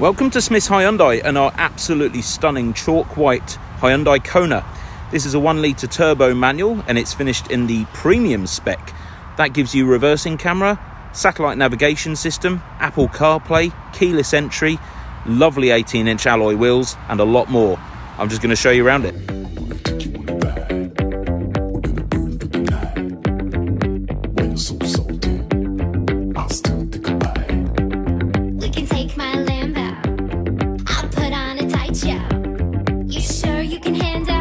Welcome to Smith's Hyundai and our absolutely stunning chalk white Hyundai Kona. This is a one litre turbo manual and it's finished in the premium spec. That gives you reversing camera, satellite navigation system, Apple CarPlay, keyless entry, lovely 18 inch alloy wheels and a lot more. I'm just going to show you around it. Yeah, you. You sure you can handle